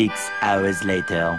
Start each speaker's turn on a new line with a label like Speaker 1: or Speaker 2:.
Speaker 1: six hours later.